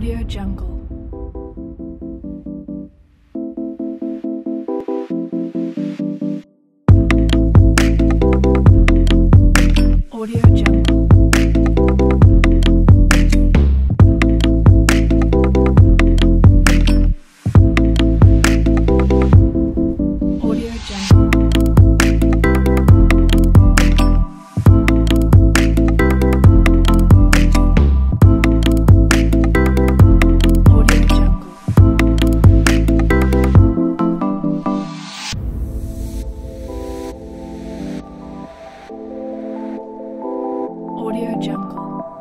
Audio Jungle. Audio Jungle.